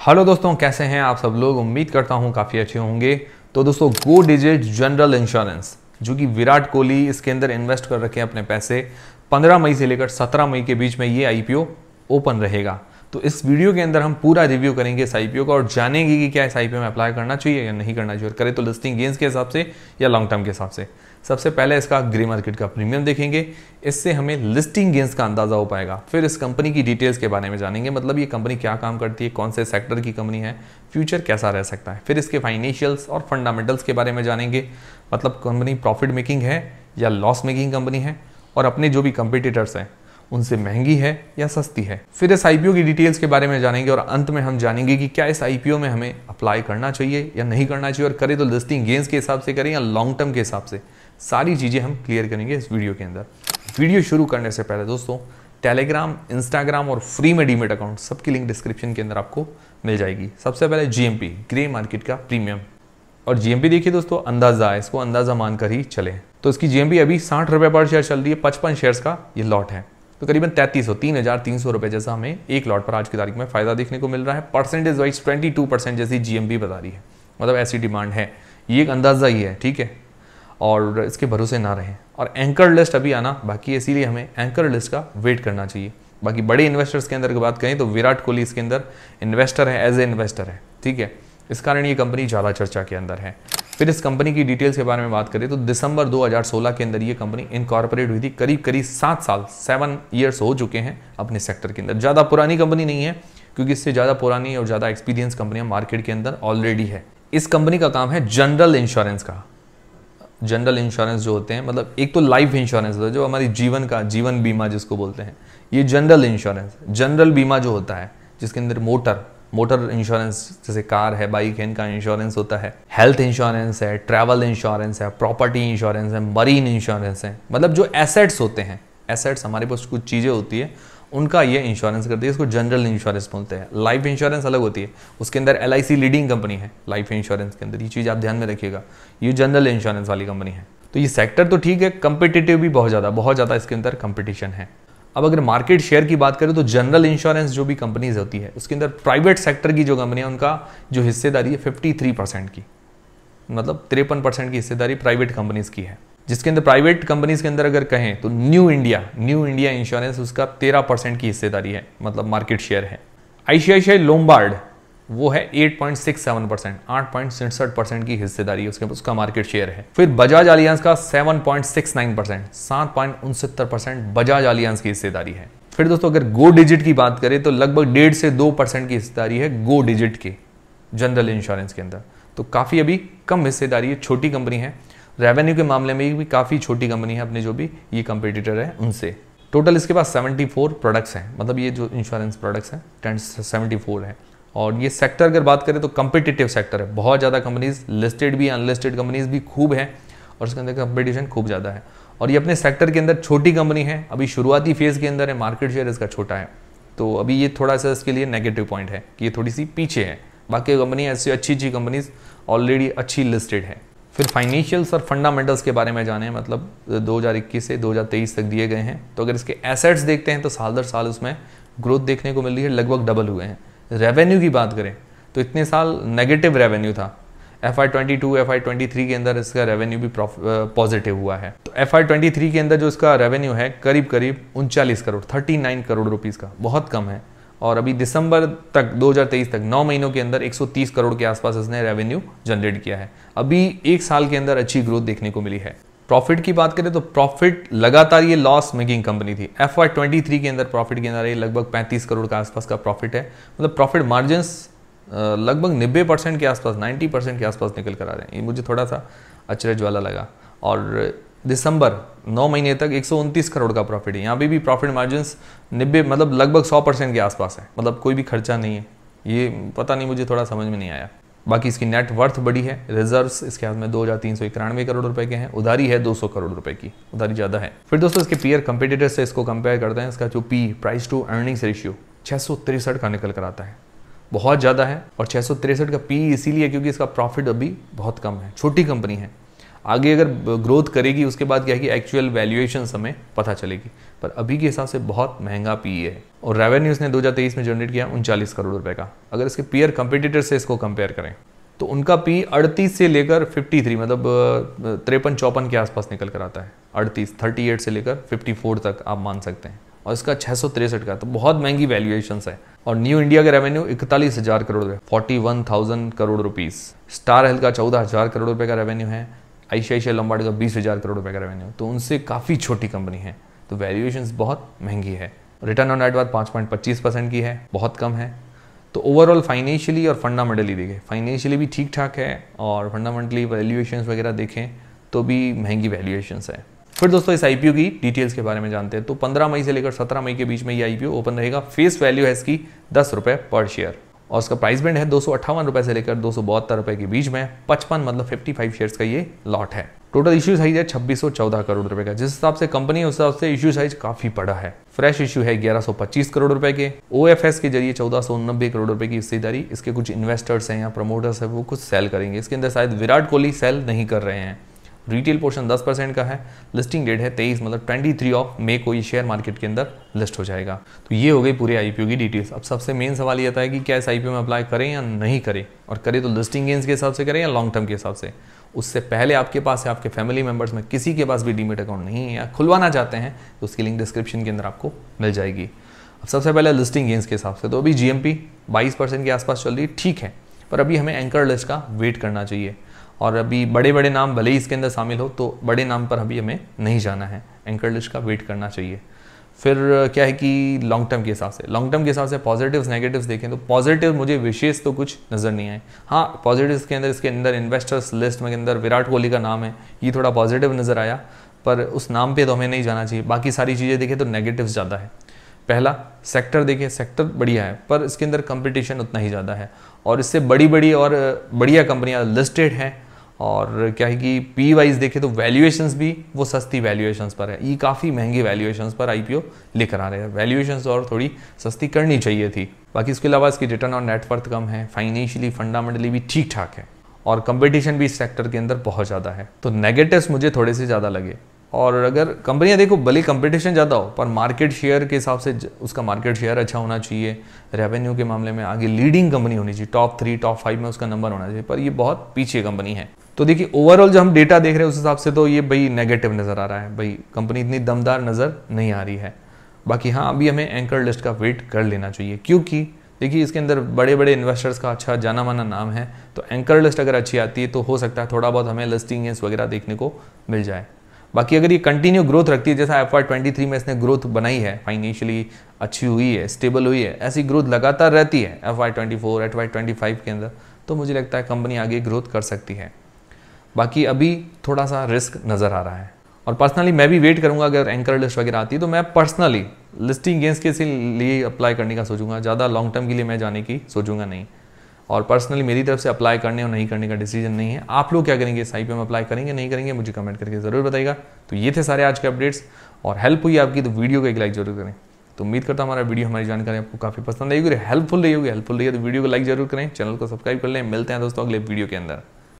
Hello दोस्तों, कैसे हैं आप सब लोग? उम्मीद करता हूँ काफ़ी अच्छे होंगे। तो दोस्तों गो डिजिट जनरल इंश्योरेंस जो कि विराट कोहली इसके अंदर इन्वेस्ट कर रखे हैं अपने पैसे। 15 मई से लेकर 17 मई के बीच में ये आईपीओ ओपन रहेगा। तो इस वीडियो के अंदर हम पूरा रिव्यू करेंगे इस आईपीओ का और जानेंगे कि क्या इस आईपीओ में अप्लाई करना चाहिए या नहीं करना चाहिए। और करें तो लिस्टिंग गेंस के हिसाब से या लॉन्ग टर्म के हिसाब से। सबसे पहले इसका ग्रे मार्केट का प्रीमियम देखेंगे। इससे हमें लिस्टिंग गेंस का अंदाज़ा हो पाएगा। फिर इस कंपनी की डिटेल्स के बारे में जानेंगे। मतलब ये कंपनी क्या काम करती है, कौन से सेक्टर की कंपनी है फ्यूचर कैसा रह सकता है। फिर इसके फाइनेंशियल्स और फंडामेंटल्स के बारे में जानेंगे। मतलब कंपनी प्रॉफिट मेकिंग है या लॉस मेकिंग कंपनी है और अपने जो भी कंपिटिटर्स हैं, उनसे महँगी है या सस्ती है। फिर इस आईपीओ की डिटेल्स के बारे में जानेंगे और अंत में हम जानेंगे कि क्या इस आईपीओ में हमें अप्लाई करना चाहिए या नहीं करना चाहिए। और करें तो लिस्टिंग गेंस के हिसाब से करें या लॉन्ग टर्म के हिसाब से। सारी चीज़ें हम क्लियर करेंगे इस वीडियो के अंदर। वीडियो शुरू करने से पहले दोस्तों टेलीग्राम इंस्टाग्राम और फ्री में डीमेट अकाउंट सबकी लिंक डिस्क्रिप्शन के अंदर आपको मिल जाएगी। सबसे पहले जीएमपी ग्रे मार्केट का प्रीमियम और जीएमपी देखिए दोस्तों, अंदाज़ा है, इसको अंदाज़ा मानकर ही चले। तो इसकी जीएमपी अभी साठ रुपए पर शेयर चल रही है, पचपन शेयर्स का ये लॉट है। तो करीबन तैतीस सौ, तीन हज़ार तीन सौ रुपए जैसा हमें एक लॉट पर आज की तारीख में फ़ायदा देखने को मिल रहा है। Percentage wise twenty two percent जैसी जीएमपी बता रही है। मतलब ऐसी डिमांड है। ये एक अंदाज़ा ही है, ठीक है? और इसके भरोसे ना रहें। और एंकर लिस्ट अभी आना बाकी इसीलिए हमें एंकर लिस्ट का वेट करना चाहिए। बाकी बड़े इन्वेस्टर्स के अंदर की बात करें तो विराट कोहली इसके अंदर इन्वेस्टर है एज ए इन्वेस्टर है, ठीक है? इस कारण ये कंपनी ज़्यादा चर्चा के अंदर है। फिर इस कंपनी की डिटेल्स के बारे में बात करें तो दिसंबर 2016 के अंदर ये कंपनी इनकॉर्पोरेट हुई थी। करीब करीब सात साल सेवन ईयर्स हो चुके हैं अपने सेक्टर के अंदर। ज़्यादा पुरानी कंपनी नहीं है, क्योंकि इससे ज़्यादा पुरानी और ज़्यादा एक्सपीरियंस कंपनियाँ मार्केट के अंदर ऑलरेडी है। इस कंपनी का काम है जनरल इंश्योरेंस का। जनरल इंश्योरेंस जो होते हैं मतलब एक तो लाइफ इंश्योरेंस होता है, जो हमारी जीवन का, जीवन बीमा जिसको बोलते हैं, ये जनरल इंश्योरेंस जनरल बीमा जो होता है, जिसके अंदर मोटर मोटर इंश्योरेंस जैसे कार है बाइक है, इनका इंश्योरेंस होता है। हेल्थ इंश्योरेंस है ट्रैवल इंश्योरेंस है प्रॉपर्टी इंश्योरेंस है मरीन इंश्योरेंस है। मतलब जो एसेट्स होते हैं एसेट्स हमारे पास कुछ चीज़ें होती है उनका ये इंश्योरेंस करती है, इसको जनरल इंश्योरेंस बोलते हैं। लाइफ इंश्योरेंस अलग होती है। उसके अंदर एलआईसी लीडिंग कंपनी है लाइफ इंश्योरेंस के अंदर। ये चीज़ आप ध्यान में रखिएगा। ये जनरल इंश्योरेंस वाली कंपनी है। तो ये सेक्टर तो ठीक है कंपिटेटिव भी बहुत ज़्यादा बहुत ज़्यादा इसके अंदर कंपटीशन है। अब अगर मार्केट शेयर की बात करें तो जनरल इंश्योरेंस जो भी कंपनीज़ होती है, उसके अंदर प्राइवेट सेक्टर की जो कंपनी है, उनका जो हिस्सेदारी है फिफ्टी थ्री परसेंट की। मतलब तिरपन परसेंट की हिस्सेदारी प्राइवेट कंपनीज़ की है। जिसके अंदर प्राइवेट कंपनीज़ के अंदर अगर कहें तो New India New India insurance उसका तेरह परसेंट की हिस्सेदारी है मतलब मार्केट शेयर है। आईसीआईसीआई लोमबार्ड वो है 8.67 परसेंट, आठ परसेंट की हिस्सेदारी उसके उसका मार्केट शेयर है। फिर बजाज अलियांस का 7.69 परसेंट, सात पॉइंट उनसत्तर परसेंट बजाज अलियांस की हिस्सेदारी है। फिर दोस्तों, अगर गो डिजिट की बात करें तो लगभग डेढ़ से दो परसेंट की हिस्सेदारी है गो डिजिट की जनरल इंश्योरेंस के अंदर। तो काफ़ी अभी कम हिस्सेदारी है, छोटी कंपनी है रेवेन्यू के मामले में भी काफ़ी छोटी कंपनी है अपने जो भी ये कंपिटिटर है उनसे। टोटल इसके पास 74 प्रोडक्ट्स हैं। मतलब ये जो इंश्योरेंस प्रोडक्ट्स हैं टेन सेवेंटी फोर है। और ये सेक्टर अगर बात करें तो कम्पिटिटिव सेक्टर है। बहुत ज़्यादा कंपनीज़ लिस्टेड भी अनलिस्टेड कंपनीज़ भी खूब है और उसके अंदर कंपटीशन खूब ज़्यादा है। और ये अपने सेक्टर के अंदर छोटी कंपनी है। अभी शुरुआती फ़ेज़ के अंदर है मार्केट शेयर इसका छोटा है। तो अभी ये थोड़ा सा इसके लिए नेगेटिव पॉइंट है कि ये थोड़ी सी पीछे है। बाकी कंपनी ऐसी अच्छी अच्छी कंपनीज़ ऑलरेडी अच्छी लिस्टेड है। फिर फाइनेंशियल्स और फंडामेंटल्स के बारे में जाने मतलब 2021 से 2023 तक दिए गए हैं। तो अगर इसके एसेट्स देखते हैं तो साल दर साल उसमें ग्रोथ देखने को मिल रही है, लगभग डबल हुए हैं। रेवेन्यू की बात करें तो इतने साल नेगेटिव रेवेन्यू था। F Y twenty two F Y twenty three के अंदर इसका रेवेन्यू भी पॉजिटिव हुआ है। तो एफ़ आई ट्वेंटी थ्री के अंदर जो इसका रेवेन्यू है करीब करीब उनचालीस crore thirty nine crore rupees का, बहुत कम है। और अभी दिसंबर तक 2023 तक 9 महीनों के अंदर 130 करोड़ के आसपास इसने रेवेन्यू जनरेट किया है। अभी एक साल के अंदर अच्छी ग्रोथ देखने को मिली है। प्रॉफिट की बात करें तो प्रॉफिट लगातार ये लॉस मेकिंग कंपनी थी। एफ़ वाई ट्वेंटी थ्री के अंदर प्रॉफिट के अंदर ये लगभग पैंतीस करोड़ के आसपास का प्रॉफिट है। मतलब प्रॉफिट मार्जिन लगभग नब्बे परसेंट के आसपास नाइन्टी परसेंट के आसपास निकल कर आ रहे हैं। ये मुझे थोड़ा सा अचरज वाला लगा। और दिसंबर, नौ महीने तक एक सौ उनतीस करोड़ का प्रॉफिट है। यहाँ पे भी प्रॉफिट मार्जिन नब्बे मतलब लगभग सौ परसेंट के आसपास है। मतलब कोई भी खर्चा नहीं है। ये पता नहीं, मुझे थोड़ा समझ में नहीं आया। बाकी इसकी नेट वर्थ बड़ी है। रिजर्व्स इसके हाथ में दो हज़ार तीन सौ इक्यानवे करोड़ रुपए के हैं। उधारी है दो सौ करोड़ रुपए की। उधारी ज़्यादा है। फिर दोस्तों, इसके पीयर कंपेटिटर से इसको कंपेयर करते हैं। इसका जो P price to earnings ratio छः का निकल कर आता है। बहुत ज़्यादा है और छः का पी इसीलिए क्योंकि इसका प्रॉफिट अभी बहुत कम है। छोटी कंपनी है। आगे अगर ग्रोथ करेगी, उसके बाद क्या है कि एक्चुअल वैल्यूएशन हमें पता चलेगी। पर अभी के हिसाब से बहुत महँगा पी है। और रेवेन्यू इसने 2023 में जनरेट किया उनचालीस करोड़ रुपए का। अगर इसके पियर कंपिटिटर से इसको कंपेयर करें तो उनका पी अड़तीस से लेकर 53 मतलब तिरपन चौपन के आसपास निकल कर आता है। अड़तीस थर्टी से लेकर 54 तक आप मान सकते हैं। और इसका छह का तो बहुत महँगी वैल्यूएशन है। और न्यू इंडिया का रेवेन्यू इकतालीस हज़ार करोड़ रुपए forty one thousand crore rupees Star Health का चौदह हज़ार करोड़ रुपए का रेवेन्यू है। आईसीआईसीआई लंबार्ड का बीस हज़ार करोड़ रुपए का रेवेन्यू तो उनसे काफ़ी छोटी कंपनी है। तो वैल्यूएशन बहुत महँगी है। रिटर्न ऑन नेटवर्थ पाँच पॉइंट पच्चीस परसेंट की है। बहुत कम है। तो ओवरऑल फाइनेंशियली और फंडामेंटली देखें फाइनेंशियली भी ठीक ठाक है और फंडामेंटली वैल्यूएशन वगैरह देखें तो भी महँगी वैल्यूएशन है। फिर दोस्तों इस आईपीओ की डिटेल्स के बारे में जानते हैं। तो 15 मई से लेकर 17 मई के बीच में ये आईपीओ ओपन रहेगा। फेस वैल्यू है इसकी दस रुपए पर शेयर और उसका प्राइस बैंड है दो रुपए से लेकर दो रुपए के बीच में, पचपन मतलब 55 शेयर्स का ये लॉट है। टोटल इश्यू साइज़ है छब्बीस करोड़ रुपए का। जिस हिसाब से कंपनी उस हिसाब से इश्यू साइज़ काफ़ी बड़ा है। फ्रेश इश्यू है 1125 करोड़ रुपए के। ओएफएस के ज़रिए चौदह करोड़ रुपए की हिस्सेदारी। इसके कुछ इन्वेस्टर्स हैं या प्रमोटर्स है, वो कुछ सेल करेंगे। इसके अंदर शायद विराट कोहली सेल नहीं कर रहे हैं। रिटेल पोर्शन 10 परसेंट का है लिस्टिंग डेट है 23 मतलब 23 ऑफ़ मे को ये शेयर मार्केट के अंदर लिस्ट हो जाएगा। तो ये हो गई पूरे आईपीओ की डिटेल्स अब सबसे मेन सवाल ये आता है कि क्या इस आईपीओ में अप्लाई करें या नहीं करें? और करें तो लिस्टिंग गेंस के हिसाब से करें या लॉन्ग टर्म के हिसाब से? उससे पहले आपके पास है, आपके फैमिली मेंबर्स में किसी के पास भी डीमेट अकाउंट नहीं है या खुलवाना चाहते हैं तो उसकी लिंक डिस्क्रिप्शन के अंदर आपको मिल जाएगी। अब सबसे पहले लिस्टिंग गेंस के हिसाब से तो अभी 22 परसेंट के आसपास चल रही है, ठीक है। पर अभी हमें एंकर लिस्ट का वेट करना चाहिए। और अभी बड़े बड़े नाम भले ही इसके अंदर शामिल हो तो बड़े नाम पर अभी हमें नहीं जाना है। एंकर लिस्ट का वेट करना चाहिए। फिर क्या है कि लॉन्ग टर्म के हिसाब से। लॉन्ग टर्म के हिसाब से पॉजिटिव्स नेगेटिव्स देखें तो पॉजिटिव मुझे विशेष तो कुछ नज़र नहीं आए। हाँ पॉजिटिव्स के अंदर, इसके अंदर इन्वेस्टर्स लिस्ट में के अंदर विराट कोहली का नाम है, ये थोड़ा पॉजिटिव नज़र आया, पर उस नाम पे तो हमें नहीं जाना चाहिए। बाकी सारी चीज़ें देखें तो नेगेटिव्स ज़्यादा है। पहला सेक्टर देखें सेक्टर बढ़िया है, पर इसके अंदर कंपटीशन उतना ही ज़्यादा है। और इससे बड़ी बड़ी और बढ़िया कंपनियाँ लिस्टेड हैं और क्या है कि पी वाइज देखें तो वैल्यूएशंस भी वो सस्ती वैल्यूएशंस पर है। ये काफ़ी महँगी वैल्यूएशंस पर आईपीओ लेकर आ रहे हैं। वैल्यूएशंस और थोड़ी सस्ती करनी चाहिए थी। बाकी इसके अलावा इसकी रिटर्न और नेटवर्थ कम है फाइनेंशियली फंडामेंटली भी ठीक ठाक है। और कंपटीशन भी इस सेक्टर के अंदर बहुत ज़्यादा है। तो नेगेटिव्स मुझे थोड़े से ज़्यादा लगे। और अगर कंपनियाँ देखो, भले कंपटीशन ज़्यादा हो, पर मार्केट शेयर के हिसाब से उसका मार्केट शेयर अच्छा होना चाहिए। रेवेन्यू के मामले में आगे लीडिंग कंपनी होनी चाहिए। टॉप थ्री टॉप फाइव में उसका नंबर होना चाहिए। पर ये बहुत पीछे कंपनी है। तो देखिए ओवरऑल जो हम डेटा देख रहे हैं, उस हिसाब से तो ये भाई नेगेटिव नज़र आ रहा है। भाई कंपनी इतनी दमदार नज़र नहीं आ रही है। बाकी हाँ अभी हमें एंकर लिस्ट का वेट कर लेना चाहिए, क्योंकि देखिए, इसके अंदर बड़े बड़े इन्वेस्टर्स का अच्छा जाना माना नाम है। तो एंकर लिस्ट अगर अच्छी आती है तो हो सकता है थोड़ा बहुत हमें लिस्टिंग वगैरह देखने को मिल जाए। बाकी अगर ये कंटिन्यू ग्रोथ रखती है, जैसा एफ़ थ्री में इसने ग्रोथ बनाई है फाइनेंशियली अच्छी हुई है स्टेबल हुई है, ऐसी ग्रोथ लगातार रहती है एफ़ वाई ट्वेंटी के अंदर तो मुझे लगता है कंपनी आगे ग्रोथ कर सकती है। बाकी अभी थोड़ा सा रिस्क नज़र आ रहा है। और पर्सनली मैं भी वेट करूँगा अगर एंकर लिस्ट वगैरह आती है तो मैं पर्सनली लिस्टिंग गेंस के लिए अप्लाई करने का सोचूँगा। ज़्यादा लॉन्ग टर्म के लिए मैं जाने की सोचूँगा नहीं। और पर्सनली मेरी तरफ़ से अप्लाई करने और नहीं करने का डिसीज़न नहीं है। आप लोग क्या करेंगे? इस आई में अप्लाई करेंगे, नहीं करेंगे? मुझे कमेंट करके ज़रूर बताइएगा। तो ये थे सारे आज के अपडेट्स और हेल्प हुई आपकी तो वीडियो को एक लाइक ज़रूर करें। तो उम्मीद करता हूँ हमारा वीडियो हमारी जानकारी आपको काफ़ी पसंद आई होगी हेल्पफुल रही होगी। हेल्पफुल रही है तो वीडियो को लाइक ज़रूर करें। चैनल को सब्सक्राइब कर लें। मिलते हैं दोस्तों अगले वीडियो के अंदर।